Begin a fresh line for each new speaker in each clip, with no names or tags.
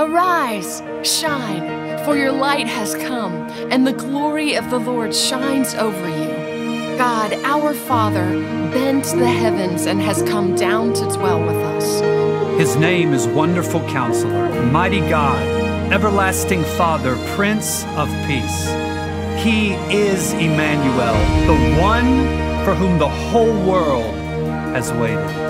Arise, shine, for your light has come, and the glory of the Lord shines over you. God, our Father, bent the heavens and has come down to dwell with us.
His name is Wonderful Counselor, Mighty God, Everlasting Father, Prince of Peace. He is Emmanuel, the one for whom the whole world has waited.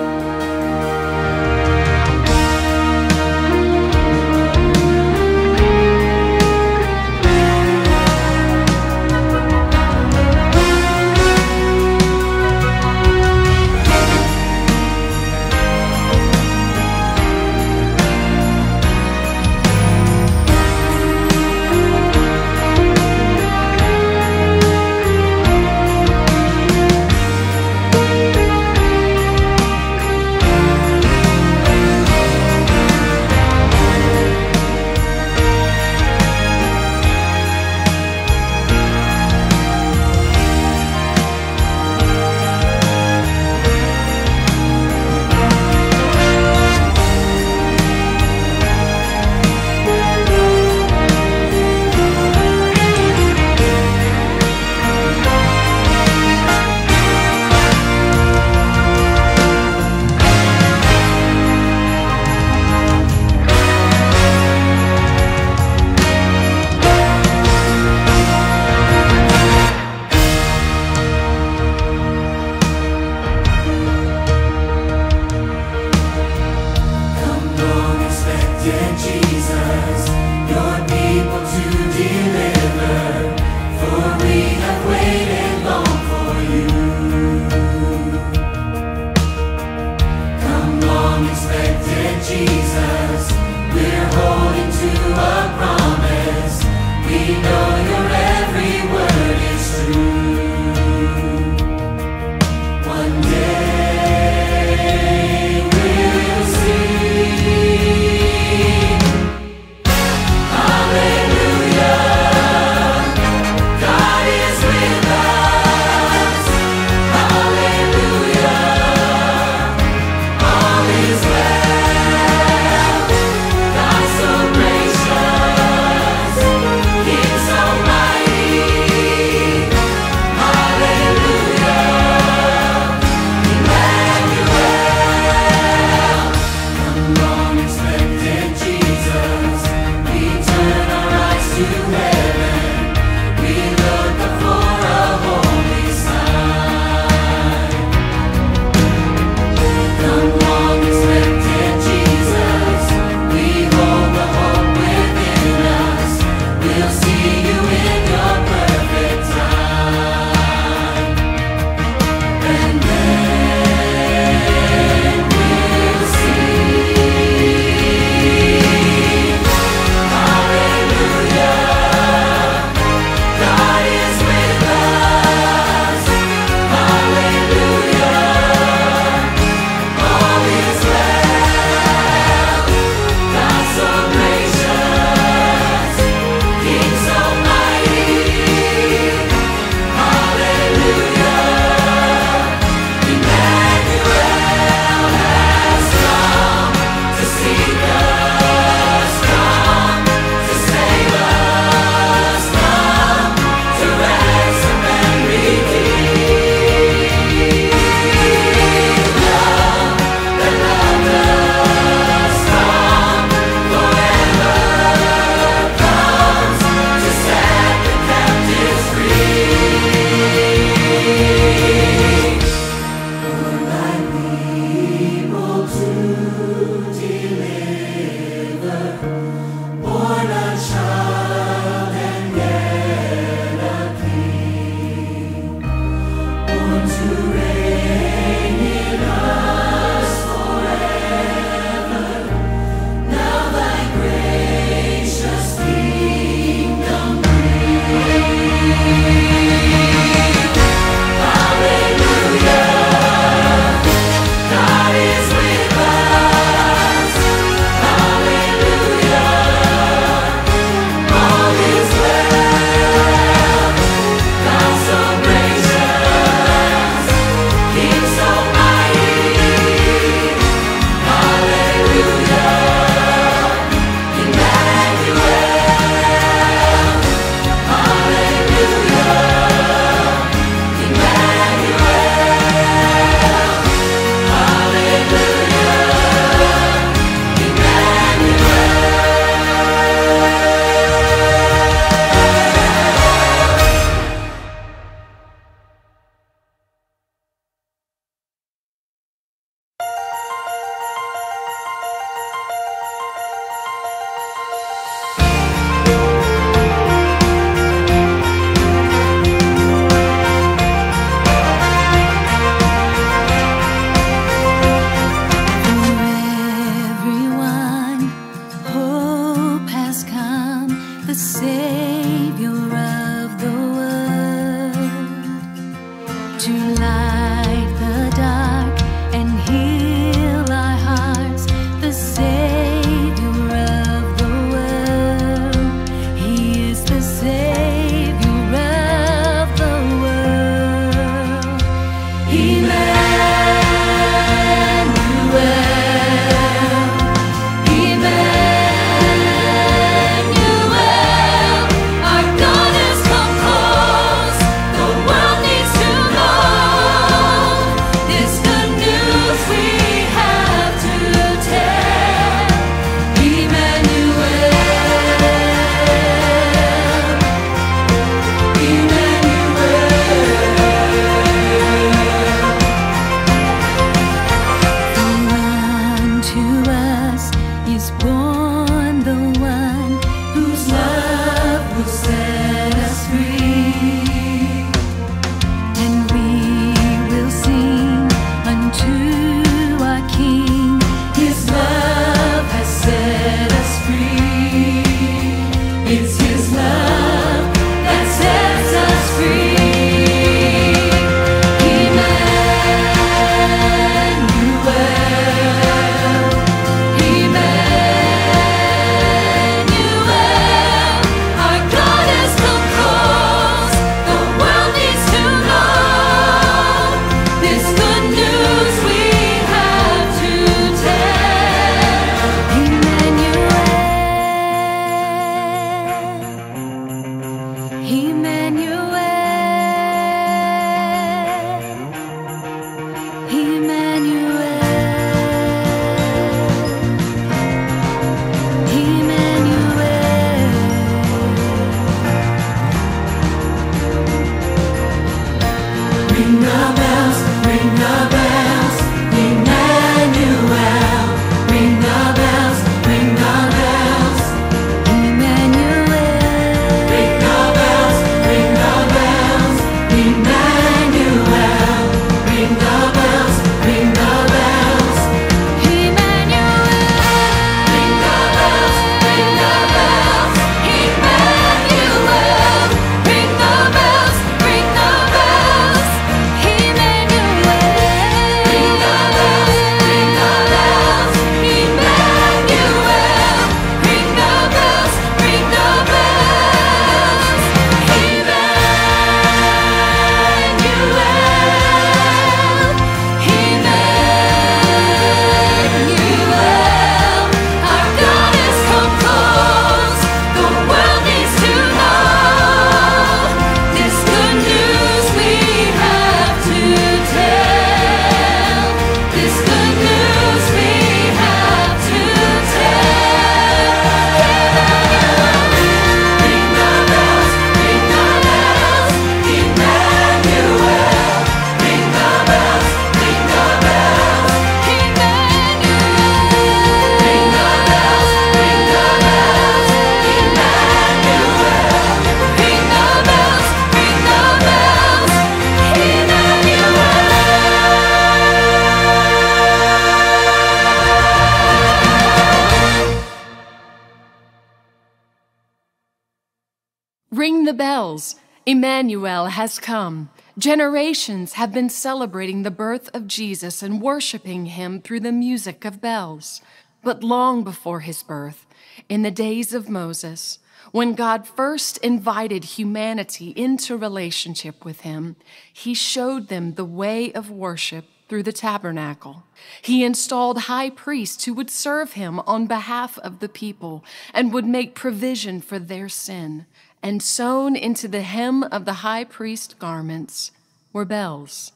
Come. Generations have been celebrating the birth of Jesus and worshiping him through the music of bells. But long before his birth, in the days of Moses, when God first invited humanity into relationship with him, he showed them the way of worship through the tabernacle. He installed high priests who would serve him on behalf of the people and would make provision for their sin. And sewn into the hem of the high priest garments were bells.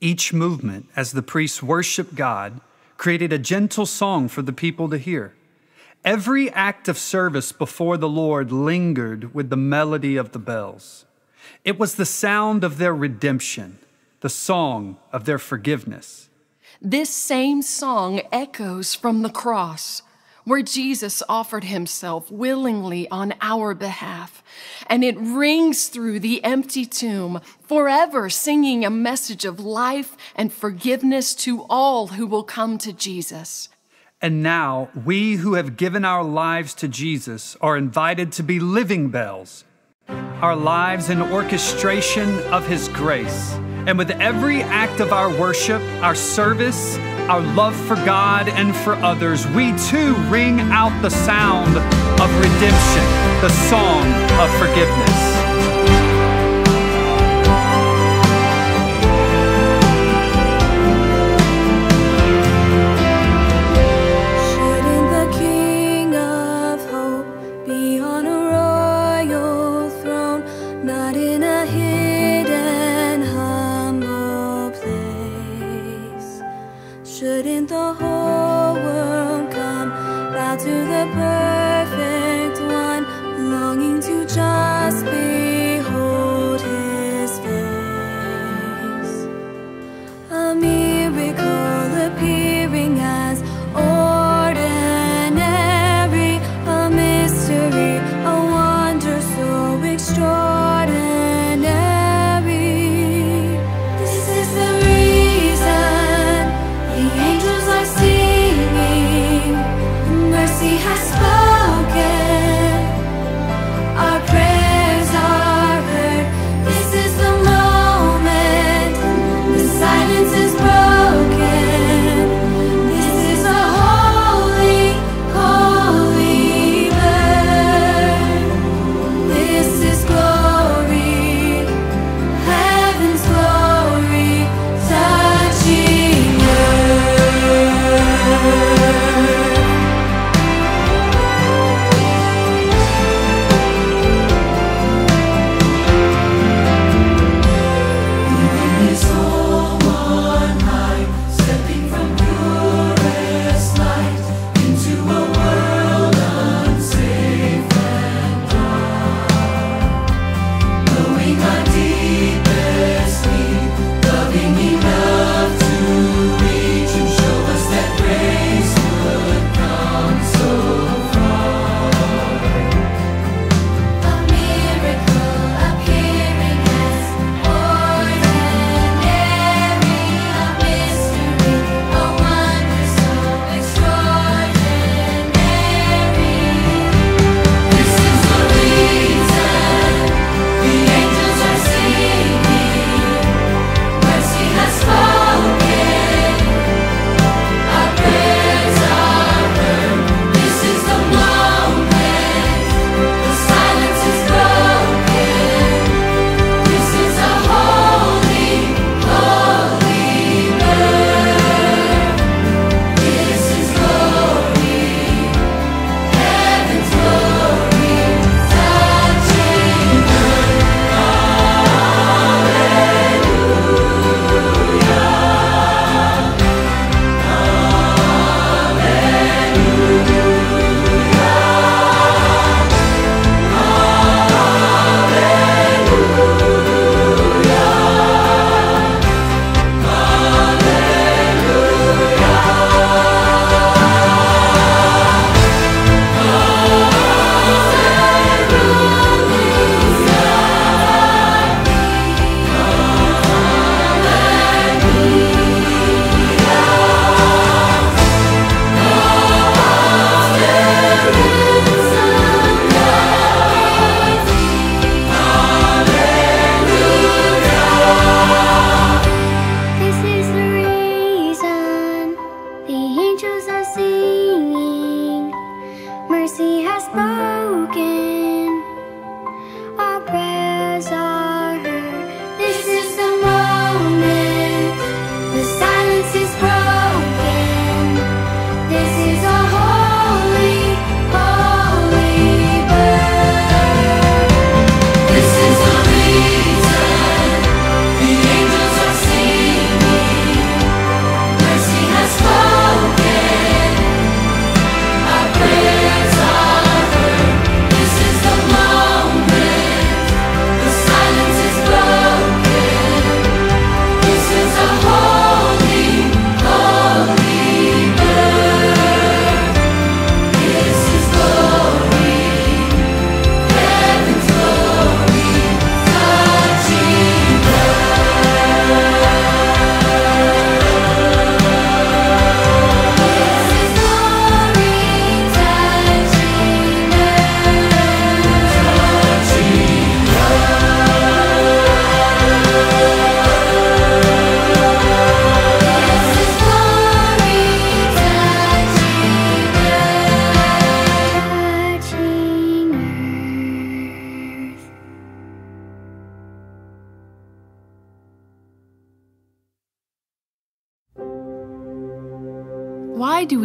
Each movement, as the priests worshiped God, created a gentle song for the people to hear. Every act of service before the Lord lingered with the melody of the bells. It was the sound of their redemption the song of their forgiveness.
This same song echoes from the cross, where Jesus offered himself willingly on our behalf, and it rings through the empty tomb, forever singing a message of life and forgiveness to all who will come to Jesus.
And now, we who have given our lives to Jesus are invited to be living bells, our lives an orchestration of His grace and with every act of our worship, our service, our love for God and for others, we too ring out the sound of redemption, the song of forgiveness.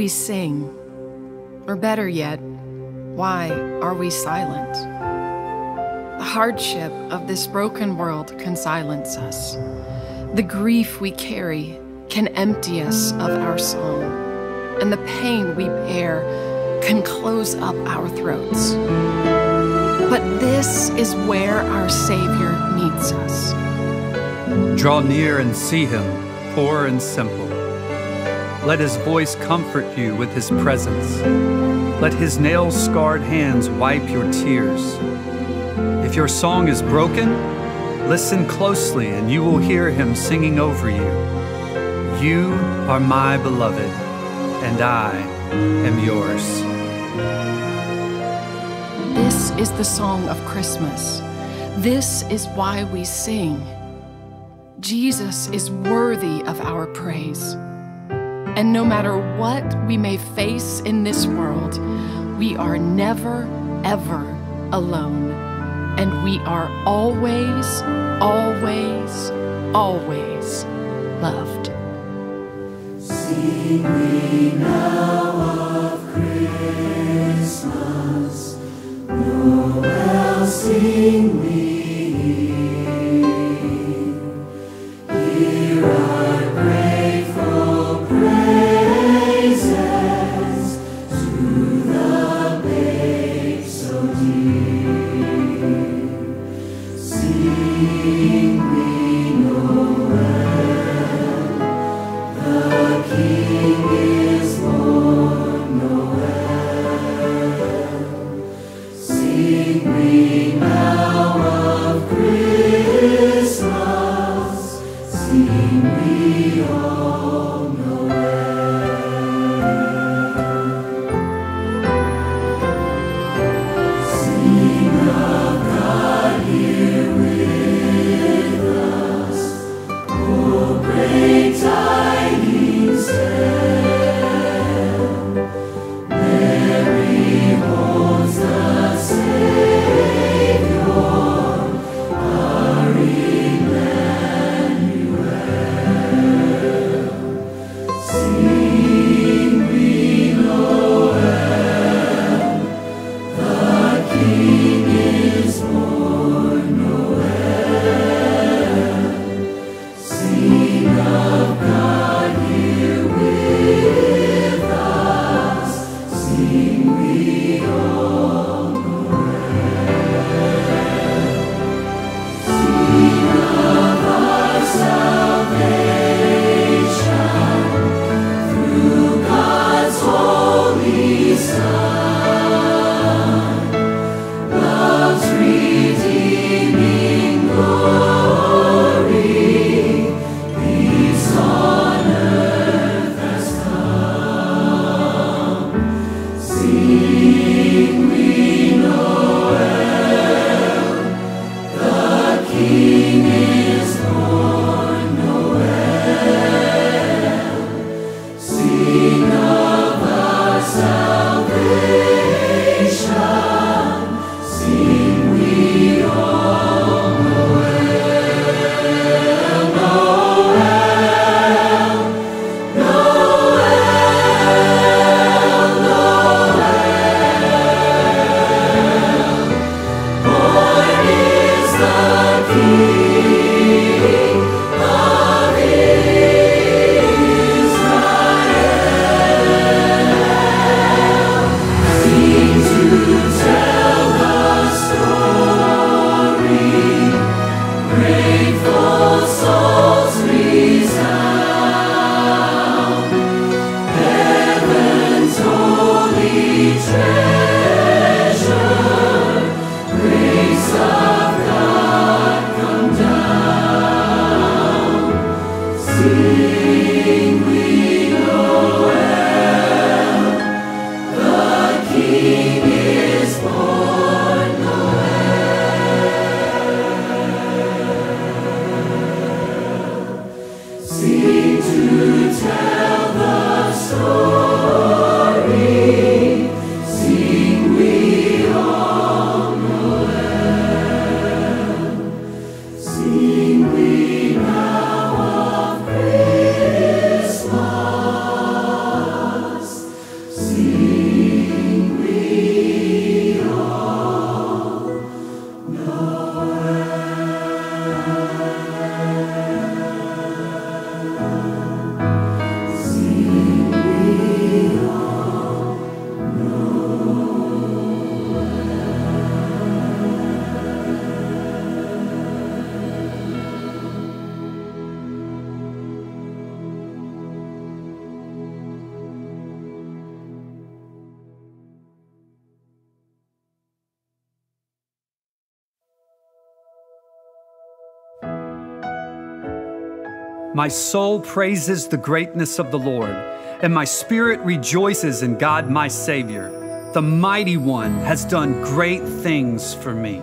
Sing? Or better yet, why are we silent? The hardship of this broken world can silence us. The grief we carry can empty us of our song, and the pain we bear can close up our throats. But this is where our Savior meets us.
Draw near and see him, poor and simple. Let his voice comfort you with his presence. Let his nail scarred hands wipe your tears. If your song is broken, listen closely and you will hear him singing over you. You are my beloved, and I am yours.
This is the song of Christmas. This is why we sing. Jesus is worthy of our praise. And no matter what we may face in this world, we are never, ever alone. And we are always, always, always loved.
Sing we now of Christmas, Noel, sing we. The King
My soul praises the greatness of the Lord, and my spirit rejoices in God my Savior. The mighty one has done great things for me.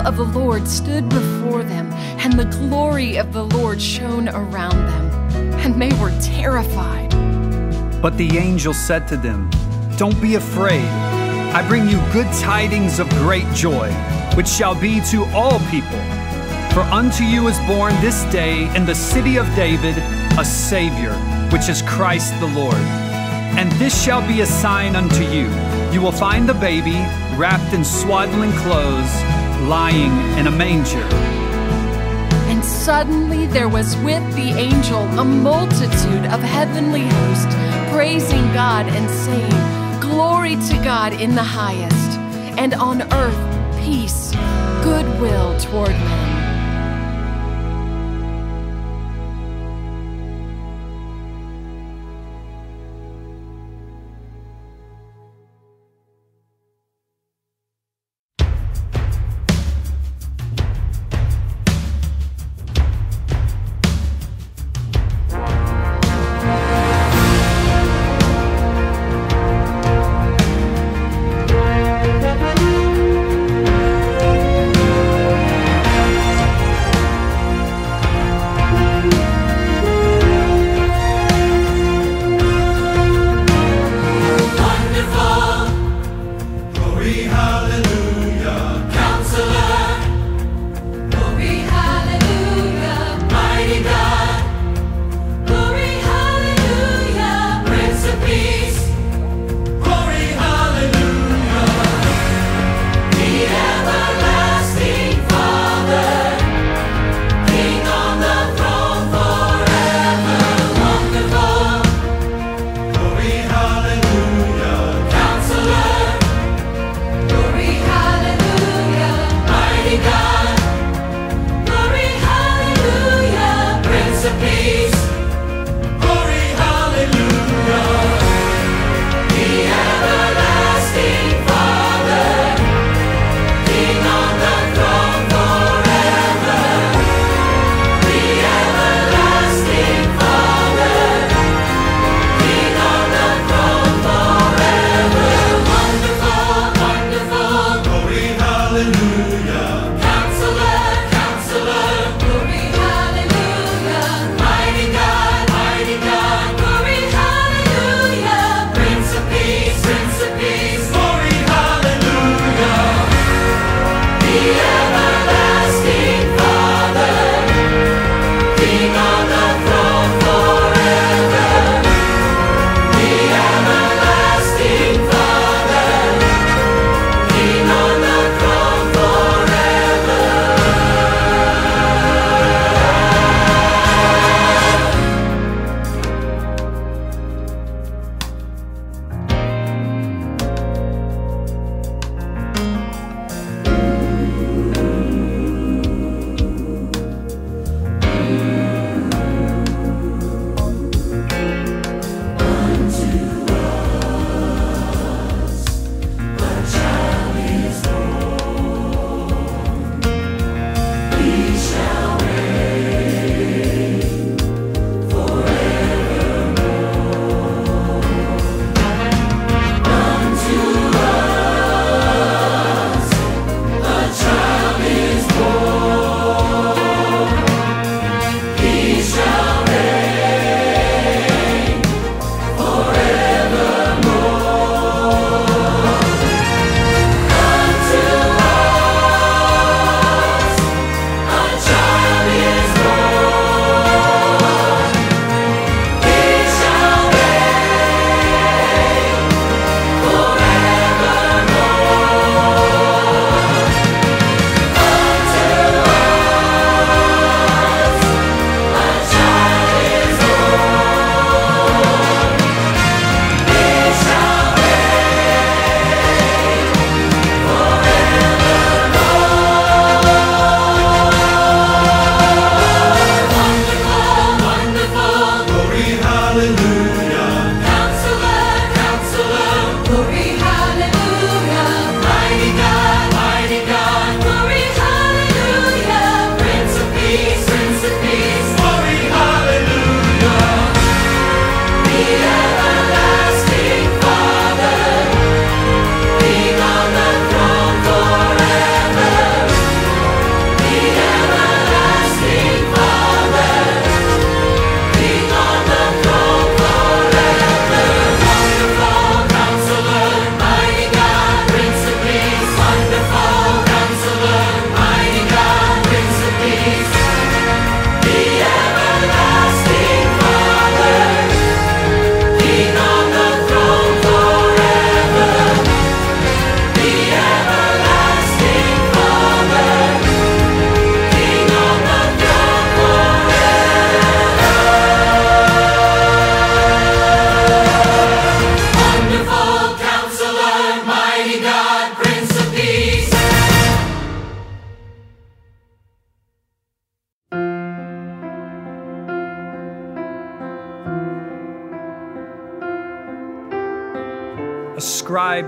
of
the Lord stood before them, and the glory of the Lord shone around them, and they were terrified.
But the angel said to them, Don't be afraid.
I bring you good tidings of great joy, which shall be to all people. For unto you is born this day in the city of David a Savior, which is Christ the Lord. And this shall be a sign unto you. You will find the baby wrapped in swaddling clothes lying in a manger.
And suddenly there was with the angel a multitude of heavenly hosts, praising God and saying, Glory to God in the highest, and on earth peace, goodwill toward men.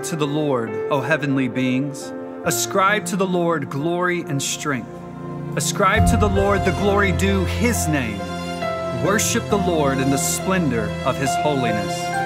to the Lord, O heavenly beings. Ascribe to the Lord glory and strength. Ascribe to the Lord the glory due his name. Worship the Lord in the splendor of his holiness.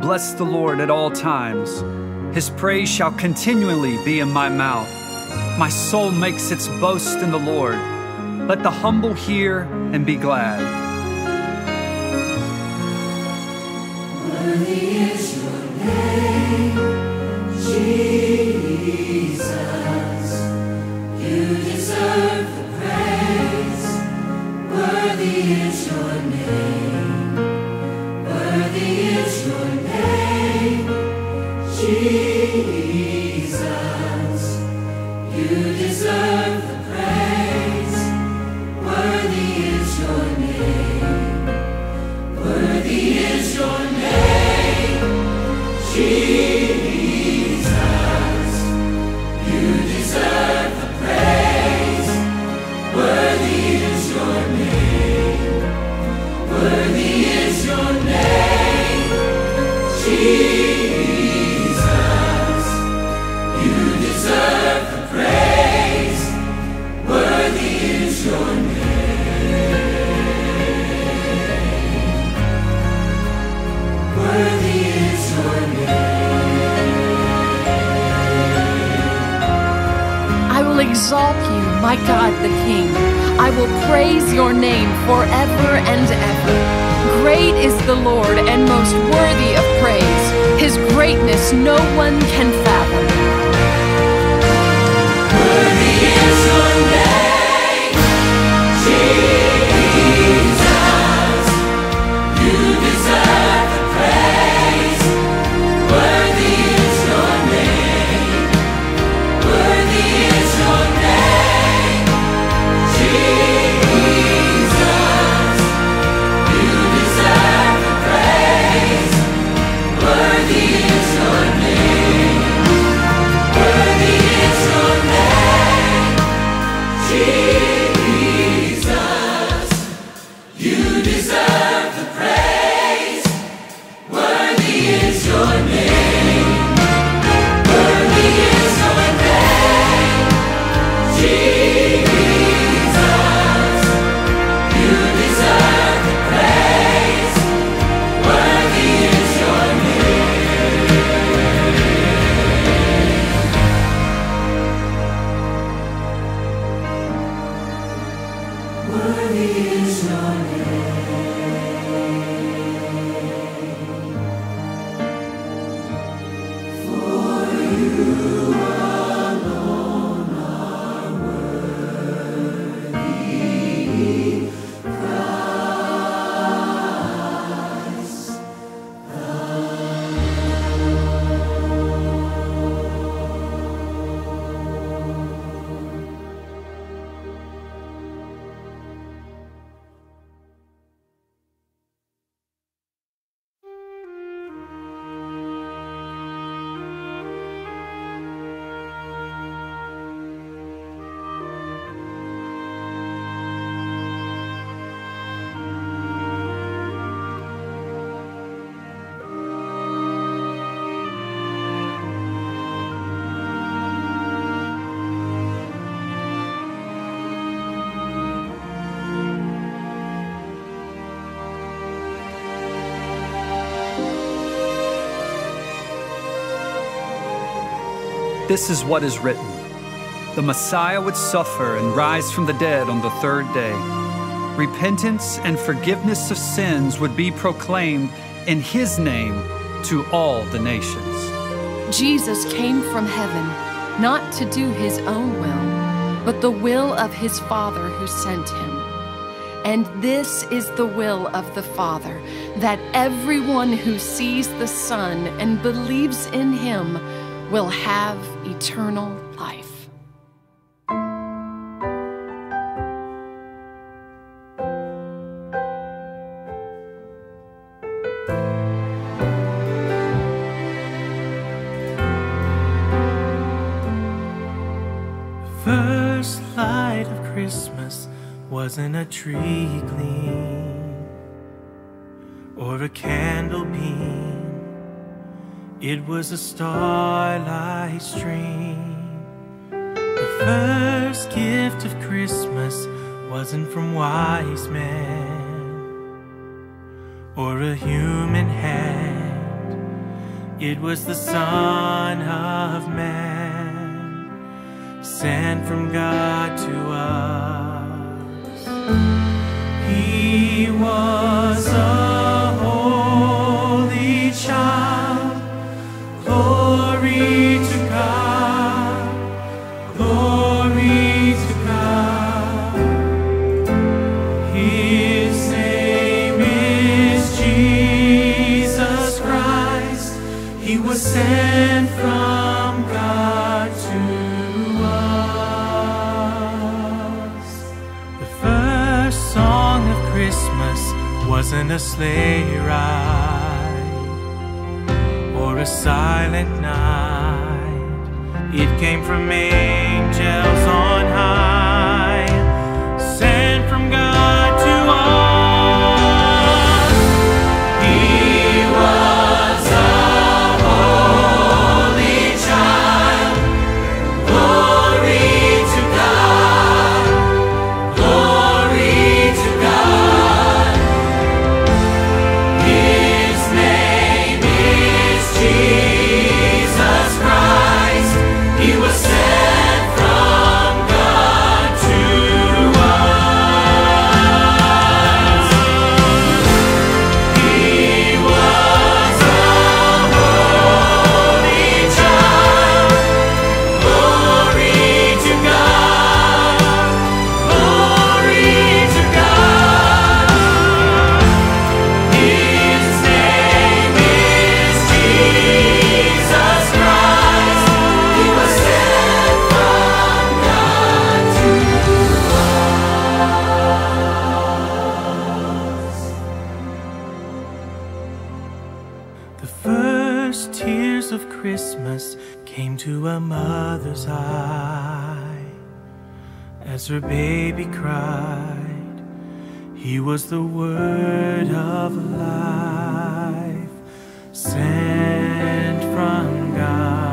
bless the Lord at all times. His praise shall continually be in my mouth. My soul makes its boast in the Lord. Let the humble hear and be glad.
Worthy is your name, Jesus. You deserve the praise. Worthy is your name.
Exalt you, my God the King. I will praise your name forever and ever. Great is the Lord and most worthy of praise. His greatness no one can fathom.
This is what is written The Messiah would suffer and rise from the dead on the third day. Repentance and forgiveness of sins would be proclaimed in his name to all the nations.
Jesus came from heaven not to do his own will, but the will of his Father who sent him. And this is the will of the Father, that everyone who sees the Son and believes in him will have eternal life.
First light of Christmas wasn't a tree gleam or a candle beam. It was a starlight stream. The first gift of Christmas wasn't from wise men or a human hand. It was the Son of Man sent from God to us. He was a sleigh ride or a silent night. It came from angels of Christmas came to a mother's eye as her baby cried. He was the word of life sent from God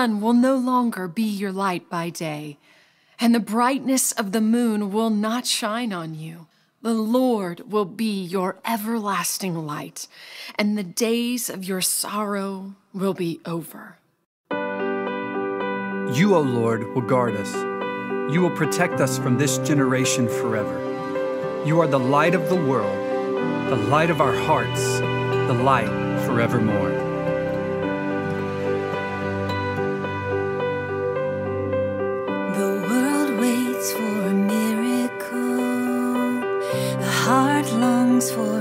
sun will no longer be your light by day, and the brightness of the moon will not shine on you. The Lord will be your everlasting light, and the days of your sorrow will be over.
You, O Lord, will guard us. You will protect us from this generation forever. You are the light of the world, the light of our hearts, the light forevermore.
Longs for